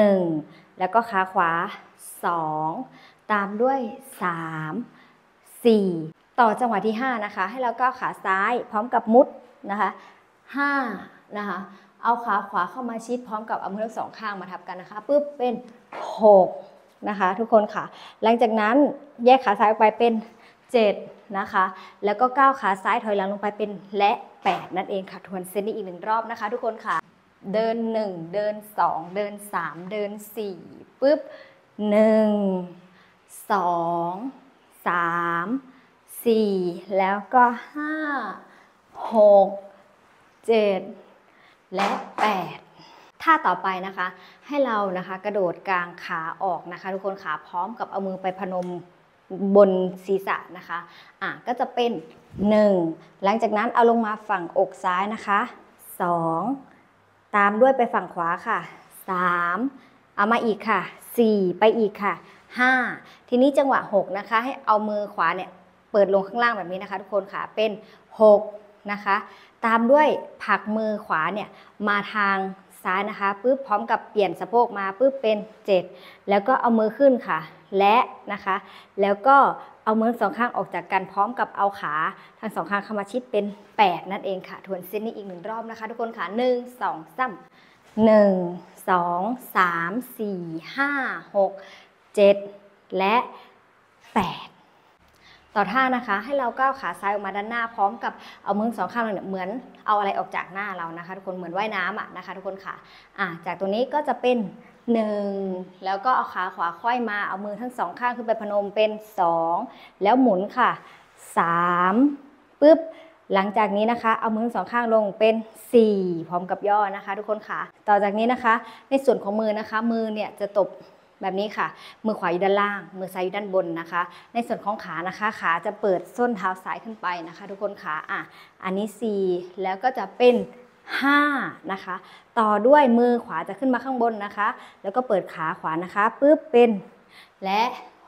1 แล้วก็ขาขวา 2 ตามด้วย 3 4 ต่อจังหวะที่ 5 นะคะ ให้เราก้าวขาซ้ายพร้อมกับมุดนะคะ5นะคะเอาขาขวาเข้ามาชิดพร้อมกับเอามือทั้งสองข้างมาทับกันนะคะปุ๊บเป็น 6 นะคะ ทุกคนค่ะ หลังจากนั้นแยกขาซ้ายออกไปเป็น7นะคะ แล้วก็ก้าวขาซ้ายถอยหลังลงไปเป็นและ 8 นั่นเองค่ะทวนเซตนี้อีกหนึ่งรอบนะคะ ทุกคนค่ะ เดิน 1 เดิน 2 เดิน 3 เดิน 4ปุ๊บ 1 2 3 4 แล้วก็ 5 6 7 และ 8 ท่าต่อไปนะคะ ให้เรานะคะกระโดดกลางขาออกนะคะ ทุกคนขาพร้อมกับเอามือไปพนมบนศีรษะนะคะอะก็จะเป็น 1 หลังจากนั้นเอาลงมาฝั่งอกซ้ายนะคะ 2 ตามด้วยไปฝั่งขวาค่ะ 3 เอามาอีกค่ะ 4 ไปอีกค่ะ 5 ทีนี้จังหวะ 6 นะคะ ให้เอามือขวาเนี่ยเปิดลงข้างล่างแบบนี้นะคะ ทุกคนค่ะเป็น 6 นะคะ ตามด้วยผลักมือขวาเนี่ยมาทาง ซ้ายนะคะปุ๊บพร้อมกับเปลี่ยนสะโพกมาปุ๊บเป็น 7 แล้วก็เอามือขึ้นค่ะ และนะคะ แล้วก็เอามือสองข้างออกจากกันพร้อมกับเอาขาทั้งสองข้างเข้ามาชิดเป็น 8 นั่นเองค่ะ ทวนเส้นนี้อีกหนึ่งรอบนะคะ ทุกคนค่ะ 1 2 3 1 2 3 4 5 6 7 และ 8 ต่อท่านะคะ ให้เราก้าวขาซ้ายออกมาด้านหน้าพร้อมกับเอามือสองข้างเราเนี่ยเหมือนเอาอะไรออกจากหน้าเรานะคะ ทุกคนเหมือนว่ายน้ำอะนะคะ ทุกคนค่ะอะจากตัวนี้ก็จะเป็น1แล้วก็เอาขาขวาค่อยมาเอามือทั้งสองข้างขึ้นไปพนมเป็น2แล้วหมุนค่ะ3ปึ๊บหลังจากนี้นะคะ เอามือทั้งสองข้างลงเป็น 4 พร้อมกับย่อนะคะ ทุกคนค่ะ ต่อจากนี้นะคะ ในส่วนของมือนะคะ มือเนี่ยจะตบ แบบนี้ค่ะ มือขวาอยู่ด้านล่าง มือซ้ายอยู่ด้านบนนะคะ ในส่วนของขานะคะ ขาจะเปิดส้นเท้าซ้ายขึ้นไปนะคะ ทุกคนขาอะ อันนี้ 4 แล้วก็จะเป็น 5 นะคะ ต่อด้วยมือขวาจะขึ้นมาข้างบนนะคะ แล้วก็เปิดขาขวานะคะปุ๊บเป็น และ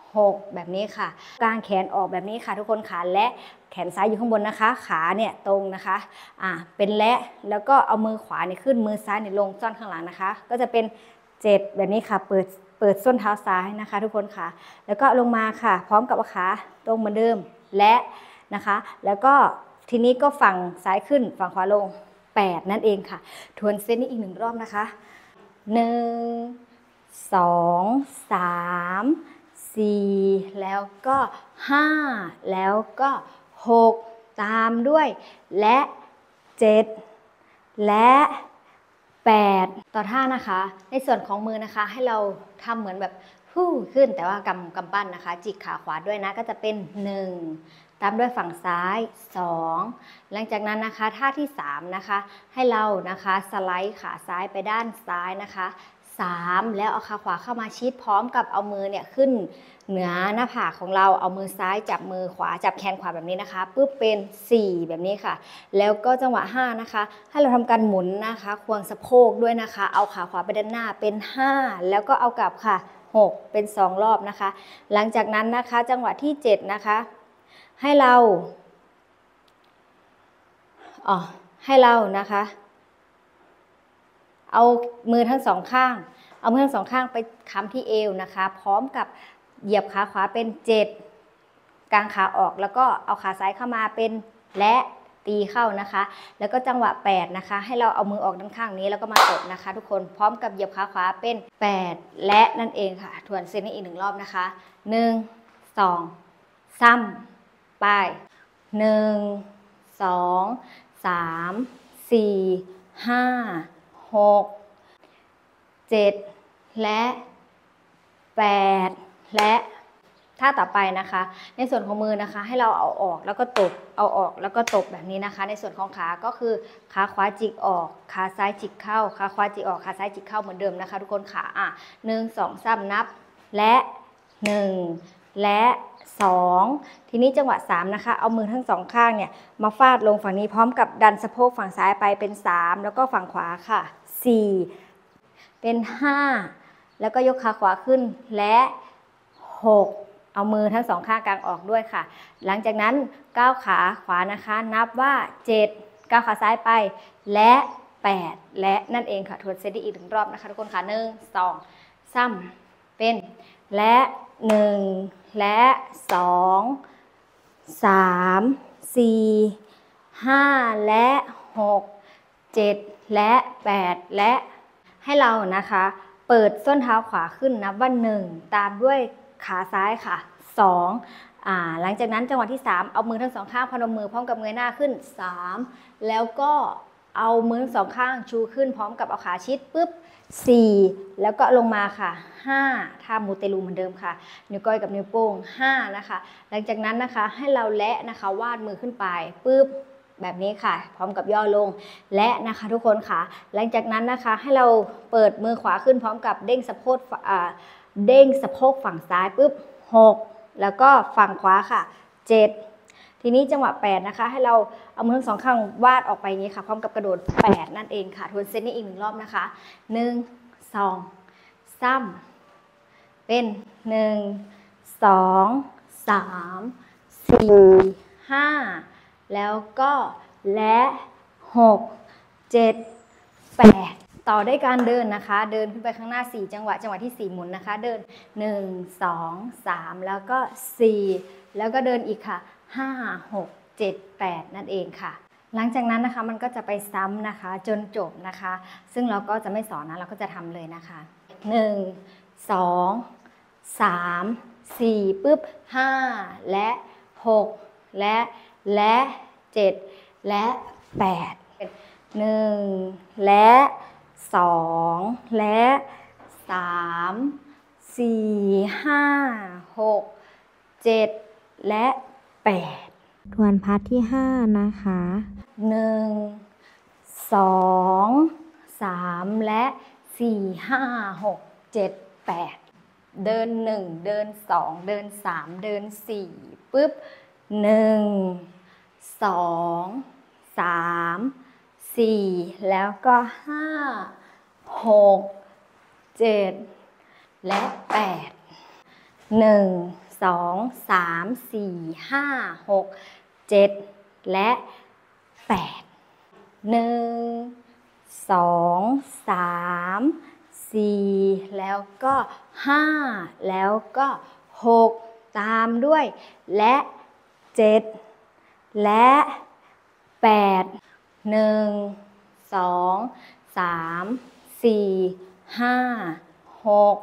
6 แบบนี้ค่ะ กางแขนออกแบบนี้ค่ะทุกคนขาและแขนซ้ายอยู่ข้างบนนะคะ ขาเนี่ยตรงนะคะ อ่า เป็นและ แล้วก็เอามือขวาเนี่ยขึ้น มือซ้ายเนี่ยลงซ่อนข้างหลังนะคะ ก็จะเป็น 7 แบบนี้ค่ะ เปิด เปิดส้นเท้าซ้ายนะคะ ทุกคนค่ะ แล้วก็ลงมาค่ะ พร้อมกับเอาขาตรงเหมือนเดิมและนะคะ แล้วก็ทีนี้ก็ฝั่งซ้ายขึ้นฝั่งขวาลง 8 นั่นเองค่ะ ทวนเส้นนี้อีกหนึ่งรอบนะคะ 1 2 3 4 แล้วก็ 5 แล้วก็ 6 ตามด้วย และ 7 และ 8 ต่อท่านะคะ ในส่วนของมือนะคะให้เราทำเหมือนแบบฮู้ขึ้นแต่ว่ากำกำปั้นนะคะ จิกขาขวาด้วยนะก็จะเป็น 1 ตามด้วยฝั่งซ้าย 2 หลังจากนั้นนะคะท่าที่ 3 นะคะ ให้เรานะคะสไลด์ขาซ้ายไปด้านซ้ายนะคะ 3 แล้วเอาขาขวาเข้ามาชิดพร้อมกับเอามือเนี่ยขึ้นเหนือหน้าผากของเราเอามือซ้ายจับมือขวาจับแขนขวาแบบนี้นะคะปุ๊บเป็น 4 แบบนี้ค่ะ แล้วก็จังหวะ 5 นะคะ ให้เราทำการหมุนนะคะ ควงสะโพกด้วยนะคะ เอาขาขวาไปด้านหน้าเป็น 5 แล้วก็เอากลับค่ะ 6 เป็น 2 รอบนะคะ หลังจากนั้นนะคะจังหวะที่ 7 นะคะ ให้เราอ๋อให้เรานะคะ เอามือทั้งสองข้าง เอามือทั้งสองข้างไปค้ำที่เอวนะคะ พร้อมกับเหยียบขาขวาเป็น7กางขาออกแล้วก็เอาขาซ้ายเข้ามาเป็นและตีเข้านะคะ แล้วก็จังหวะ 8 นะคะ ให้เราเอามือออกด้านข้างนี้แล้วก็มาตบนะคะ ทุกคนพร้อมกับเหยียบขาขวาเป็น 8 และนั่นเองค่ะทวนเส้นนี้อีกหนึ่งรอบนะคะ 1 2 3 ไป 1 2 3 4 5 6 7 และ 8 และท่าต่อไปนะคะ ในส่วนของมือนะคะ ให้เราเอาออกแล้วก็ตบเอาออกแล้วก็ตบแบบนี้นะคะ ในส่วนของขาก็คือขาขวาจิกออก ขาซ้ายจิกเข้า ขาขวาจิกออกขาซ้ายจิกเข้าเหมือนเดิมนะคะ ทุกคนขาอะหนึ่งสองสามนับ และหนึ่งและสองทีนี้จังหวะสามนะคะ เอามือทั้งสองข้างเนี่ย มาฟาดลงฝั่งนี้พร้อมกับดันสะโพกฝั่งซ้ายไปเป็นสามแล้วก็ฝั่งขวาค่ะ สี่เป็นห้าแล้วก็ยกขาขวาขึ้นและ 6 เอามือทั้งสองข้างกลางออกด้วยค่ะ หลังจากนั้นก้าวขาขวานะคะ นับว่า 7 ก้าวขาซ้ายไป และ 8 และนั่นเองค่ะทวนเซตอีกหนึ่งรอบนะคะทุกคนค่ะหนึ่งสองสามเป็น และ 1 และ 2 3 4 5 และ 6 7 และ 8 และ ให้เรานะคะ เปิดส้นเท้าขวาขึ้นนับว่า 1 ตามด้วยขาซ้ายค่ะ2อ่าหลังจากนั้นจังหวะที่ 3 เอามือทั้งสองข้างพนมมือพร้อมกับเงยหน้าขึ้น 3 แล้วก็เอามือสองข้างชูขึ้นพร้อมกับเอาขาชิดปุ๊บ 4 แล้วก็ลงมาค่ะ 5ท่ามูเตลูเหมือนเดิมค่ะ นิ้วก้อยกับนิ้วโป้ง 5 นะคะ หลังจากนั้นนะคะให้เราและนะคะวาดมือขึ้นไปปุ๊บ แบบนี้ค่ะ พร้อมกับย่อลงและนะคะทุกคนค่ะ หลังจากนั้นนะคะให้เราเปิดมือขวาขึ้นพร้อมกับเด้งสะโพกเด้งสะโพกฝั่งซ้ายปุ๊บ6 แล้วก็ฝั่งขวาค่ะ 7 ทีนี้จังหวะ 8 นะคะ ให้เราเอามือทั้งสองข้างวาดออกไปนี้ค่ะ พร้อมกับกระโดด 8 นั่นเองค่ะทวนเซตนี้อีกหนึ่งรอบนะคะ 1 2 3 เป็น 1 2 3 4 5 แล้วก็และ6 7 8ต่อด้วยการเดินนะคะ เดินขึ้นไปข้างหน้า 4 จังหวะ จังหวะที่ 4 หมุนนะคะ เดิน 1 2 3 แล้วก็ 4 แล้วก็เดินอีกค่ะ 5 6 7 8 นั่นเองค่ะ หลังจากนั้นนะคะมันก็จะไปซ้ำนะคะ จนจบนะคะ ซึ่งเราก็จะไม่สอนนะ เราก็จะทำเลยนะคะ 1 2 3 4ปุ๊บ 5 และ 6 และ และ 7 และ8หนึ่งและสองและสามสี่ห้าหกเจ็ดและแปดทวนพาร์ทที่ 5 นะคะหนึ่งสองสามและสี่ห้าหกเจ็ดแปดเดินหนึ่งเดินสองเดินสามเดินสี่ปุ๊บ หนึ่งสองสามสี่แล้วก็ห้าหกเจ็ดและแปดหนึ่งสองสามสี่ห้าหกเจ็ดและแปดหนึ่งสองสามสี่แล้วก็ห้าแล้วก็หกตามด้วยและ เจ็ดและแปดหนึ่งสองสามสี่ห้าหก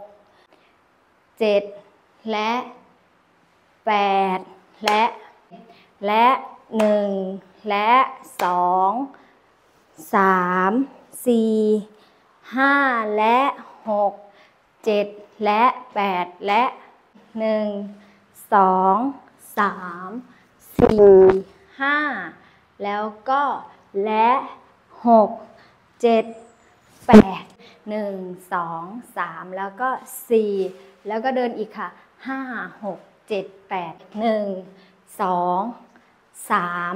เจ็ดและแปดและ และหนึ่งและสองสามสี่ห้าและหกเจ็ดและแปดและหนึ่ง สี่ห้าแล้วก็และหกเจ็ดแปดหนึ่งสองสามแล้วก็สี่แล้วก็เดินอีกค่ะห้าหกเจ็ดแปดหนึ่งสองสาม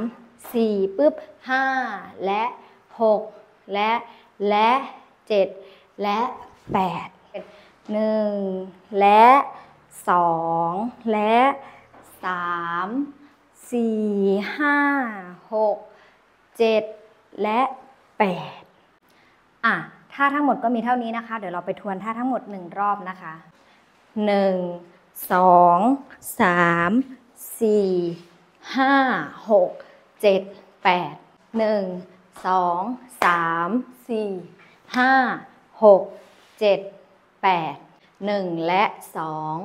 สี่ปุ๊บห้าและหกและและเจ็ดและแปดหนึ่งและสองและสาม สี่ห้าหกเจ็ดและแปดอะท่าทั้งหมดก็มีเท่านี้นะคะ เดี๋ยวเราไปทวนท่าทั้งหมดหนึ่งรอบนะคะหนึ่งสองสามสี่ห้าหกเจ็ดแปดหนึ่งสองสามสี่ห้าหกเจ็ดแปดหนึ่งและสอง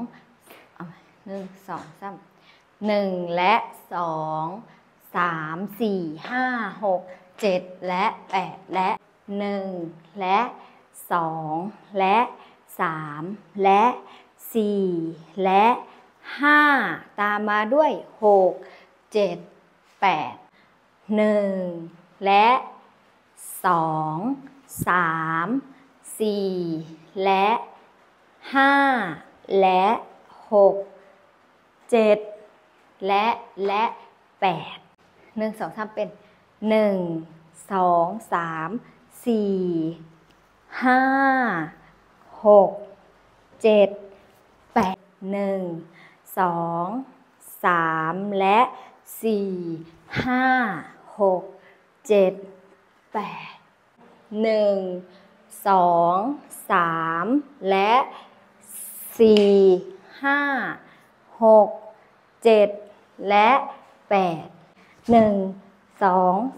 เอาใหม่หนึ่งสองสามหนึ่งและสองสามสี่ห้าหกเจ็ดและแปดและหนึ่งและสองและสามและสี่และห้าตามมาด้วยหกเจ็ดแปดหนึ่งและสองสามสี่และห้าและหกเจ็ด และและแปดหนึ่งสองสามเป็นหนึ่งสองสามสี่ห้าหกเจ็ดแปดหนึ่งสองสามและสี่ห้าหกเจ็ดแปดหนึ่งสองสามและสี่ห้าหกเจ็ด และ 8 1 2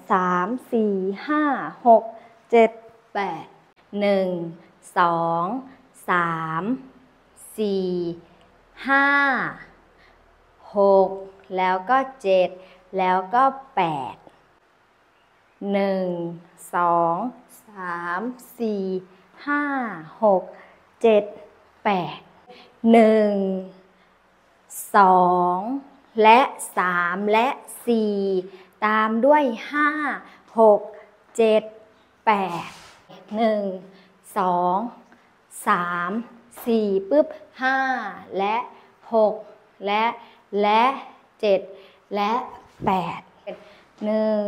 3 4 5 6 7 8 1 2 3 4 5 6 แล้วก็ 7 แล้วก็ 8 1 2 3 4 5 6 7 8 1 2 และสามและสี่ตามด้วยห้าหกเจ็ดแปดหนึ่งสองสามสี่ปุ๊บห้าและหกและ และเจ็ดและแปดหนึ่ง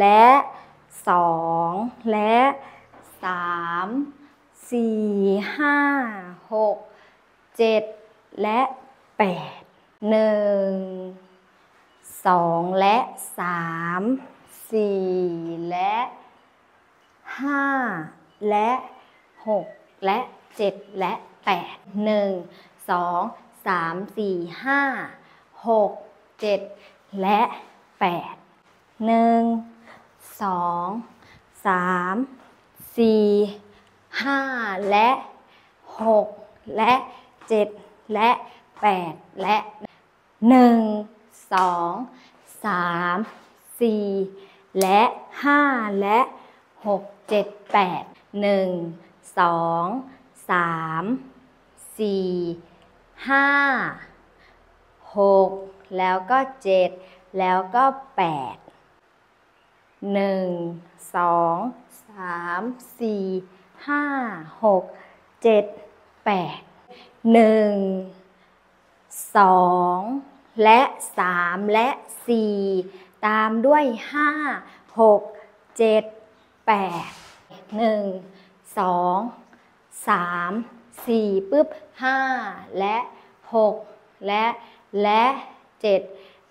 และสองและสามสี่ห้าหกเจ็ดและแปด หนึ่งสองและสามสี่และห้าและหกและเจ็ดและแปดหนึ่งสองสามสี่ห้าหกเจ็ดและแปดหนึ่งสองสามสี่ห้าและหกและเจ็ดและแปดและ 1 2 3 4 และ 5 และ 6 7 8 1 2 3 4 5 6 แล้วก็ 7 แล้วก็ 8 1 2 3 4 5 6 7 8 1 2 และสามและสี่ตามด้วยห้าหกเจ็ดแปดหนึ่งสองสามสี่ปุ๊บห้าและหกและและเจ็ด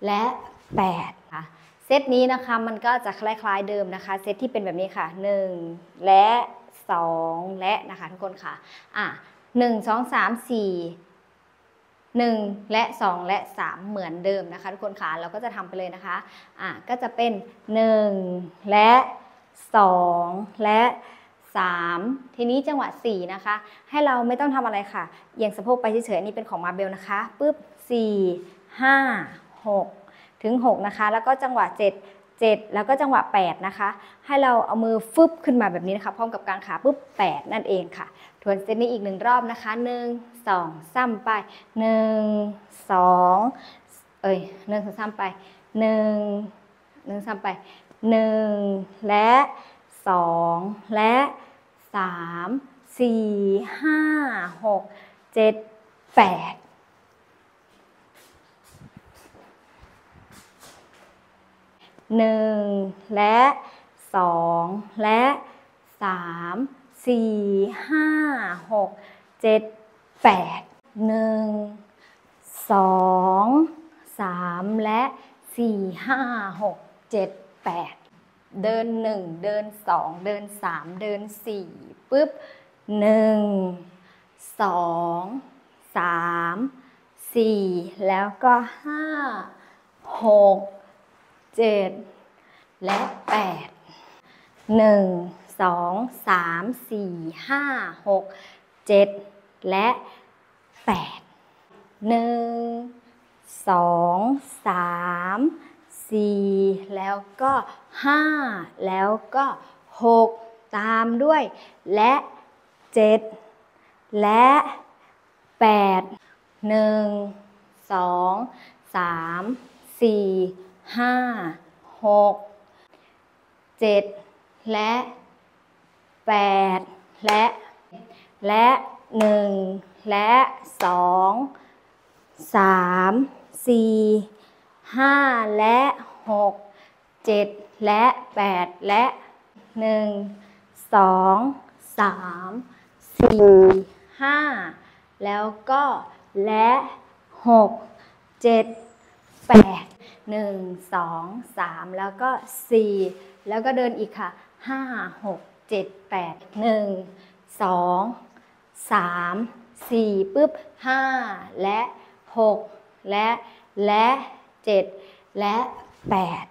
และแปดค่ะ เซตนี้นะคะมันก็จะคล้ายๆเดิมนะคะ เซตที่เป็นแบบนี้ค่ะ 1 และ 2 และนะคะทุกคนค่ะ อะ 1 2 3 4 1 และ 2 และ 3 เหมือนเดิมนะคะ ทุกคนค่ะเราก็จะทำไปเลยนะคะอะก็จะเป็น 1 และ 2 และ 3 ทีนี้จังหวะ 4 นะคะ ให้เราไม่ต้องทำอะไรค่ะเอียงสะโพกไปเฉยๆนนี้เป็นของมาเบลนะคะปุ๊บ 4 5 6 ถึง 6 นะคะ แล้วก็จังหวะ 7 7 แล้วก็จังหวะ 8 นะคะ ให้เราเอามือฟึบขึ้นมาแบบนี้นะคะ พร้อมกับกางขาปุ๊บ 8 นั่นเองค่ะ ทวนเซตนี้อีกหนึ่งรอบนะคะ 1 2 3ไป1 2เอ้ย1 2 3ไป1 1 3ไป1และ2และ3 4 5 6 7 8หนึ่งและสองและสามสี่ห้าหกเจ็ด แปดหนึ่งสองสามและสี่ห้าหกเจ็ดแปดเดินหนึ่งเดินสองเดินสามเดินสี่ปุ๊บหนึ่งสองสามสี่แล้วก็ห้าหกเจ็ดและแปดหนึ่งสองสามสี่ห้าหกเจ็ด และแปดหนึ่งสองสามสี่แล้วก็ห้าแล้วก็หกตามด้วย และเจ็ดและแปดหนึ่งสองสามสี่ห้าหกเจ็ดและแปดและ และ หนึ่งและสองสามสี่ห้าและหกเจ็ดและแปดและหนึ่งสองสามสี่ห้าแล้วก็และหกเจ็ดแปดหนึ่งสองสามแล้วก็สี่แล้วก็เดินอีกค่ะห้าหกเจ็ ดแปดหนึ่งสองสามสี่ปุ๊บห้าและหกและและเจ็ดและแปด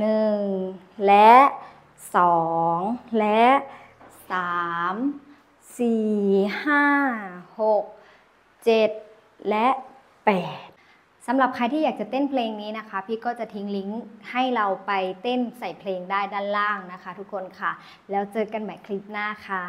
หนึ่งและสองและสามสี่ห้าหกเจ็ดและแปดสำหรับใครที่อยากจะเต้นเพลงนี้นะคะ พี่ก็จะทิ้งลิงก์ให้เราไปเต้นใส่เพลงได้ด้านล่างนะคะ ทุกคนค่ะ แล้วเจอกันใหม่คลิปหน้าค่ะ